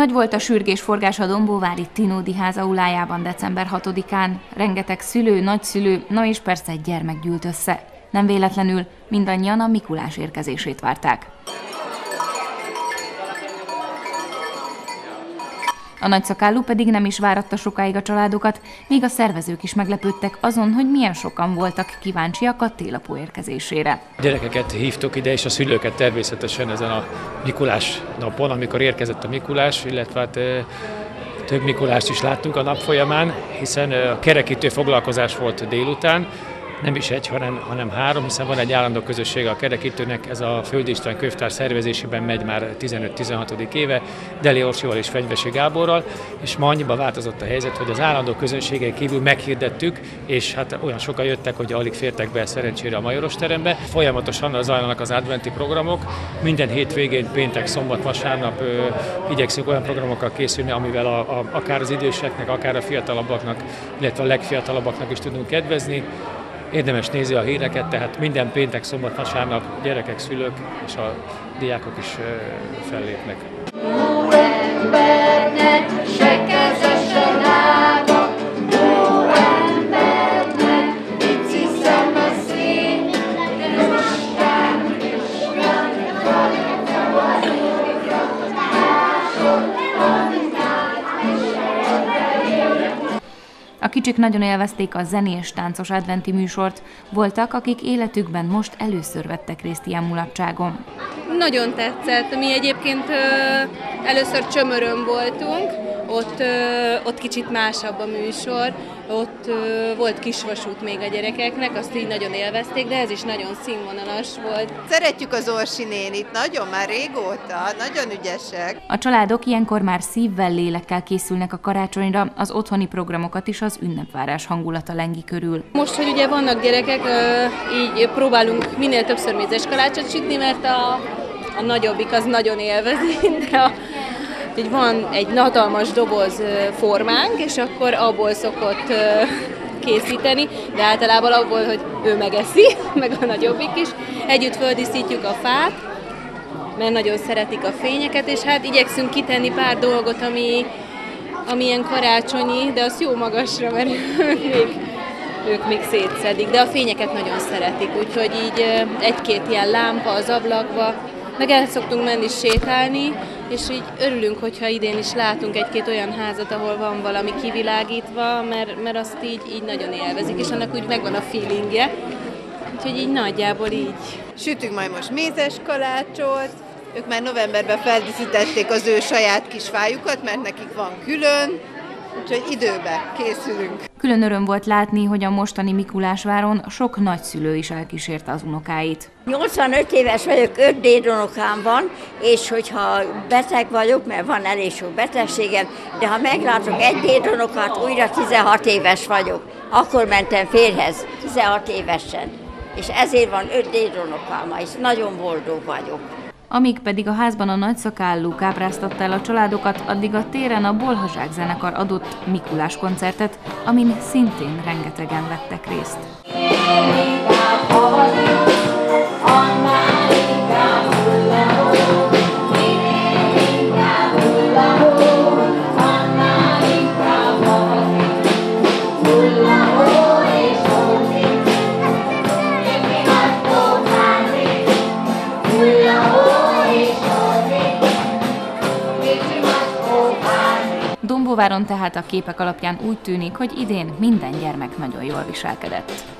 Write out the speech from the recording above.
Nagy volt a sürgés forgás a Dombóvári Tinódi ház december 6-án. Rengeteg szülő, nagyszülő, na és persze egy gyermek gyűlt össze. Nem véletlenül mindannyian a Mikulás érkezését várták. A nagyszakállú pedig nem is váratta sokáig a családokat, míg a szervezők is meglepődtek azon, hogy milyen sokan voltak kíváncsiak a télapó érkezésére. A gyerekeket hívtuk ide, és a szülőket természetesen ezen a Mikulás napon, amikor érkezett a Mikulás, illetve hát több Mikulást is láttunk a nap folyamán, hiszen a kerekítő foglalkozás volt délután, nem is egy, hanem, hanem három, hiszen van egy állandó közössége a kerekítőnek, ez a Földistván könyvtár szervezésében megy már 15-16. éve, Deli Orsival és Fenyvesi Gáborral, és ma annyiban változott a helyzet, hogy az állandó közönségen kívül meghirdettük, és hát olyan sokan jöttek, hogy alig fértek be szerencsére a Majoros terembe. Folyamatosan zajlanak az adventi programok, minden hétvégén, péntek, szombat, vasárnap ö, igyekszünk olyan programokkal készülni, amivel a, a, akár az időseknek, akár a fiatalabbaknak, illetve a legfiatalabbaknak is tudunk kedvezni. Érdemes nézni a híreket, tehát minden péntek, szombat, vasárnap gyerekek, szülők és a diákok is fellépnek. Jó embernek, A kicsik nagyon élvezték a zenés, táncos adventi műsort. Voltak, akik életükben most először vettek részt ilyen mulatságon. Nagyon tetszett. Mi egyébként először csömörön voltunk, ott, ott kicsit másabb a műsor, ott volt kisvasút még a gyerekeknek, azt így nagyon élvezték, de ez is nagyon színvonalas volt. Szeretjük az Orsi nénit, nagyon már régóta, nagyon ügyesek. A családok ilyenkor már szívvel, lélekkel készülnek a karácsonyra, az otthoni programokat is az ünnepvárás hangulata lengi körül. Most, hogy ugye vannak gyerekek, így próbálunk minél többször mézes kalácsot sütni, mert a, a nagyobbik az nagyon élvezi, de a hogy van egy hatalmas doboz formánk, és akkor abból szokott készíteni, de általában abból, hogy ő megeszi, meg a nagyobbik is. Együtt földíszítjük a fát, mert nagyon szeretik a fényeket, és hát igyekszünk kitenni pár dolgot, ami, ami ilyen karácsonyi, de az jó magasra, mert ők még, ők még szétszedik, de a fényeket nagyon szeretik, úgyhogy így egy-két ilyen lámpa az ablakba, meg el szoktunk menni sétálni, és így örülünk, hogyha idén is látunk egy-két olyan házat, ahol van valami kivilágítva, mert, mert azt így, így nagyon élvezik, és annak úgy megvan a feelingje. Úgyhogy így nagyjából így. Sütünk majd most mézes kalácsot, ők már novemberben feldíszítették az ő saját kis fájukat, mert nekik van külön, úgyhogy időbe készülünk. Külön öröm volt látni, hogy a mostani Mikulásváron sok nagyszülő is elkísérte az unokáit. 85 éves vagyok, 5 dédunokám van, és hogyha beteg vagyok, mert van elég sok betegségem, de ha meglátok egy dédunokát, újra 16 éves vagyok. Akkor mentem férhez, 16 évesen. És ezért van 5 dédunokám, és nagyon boldog vagyok. Amíg pedig a házban a nagyszakálló kápráztatta el a családokat, addig a téren a Bolhazsák zenekar adott Mikulás koncertet, amin szintén rengetegen vettek részt. Dombóváron tehát a képek alapján úgy tűnik, hogy idén minden gyermek nagyon jól viselkedett.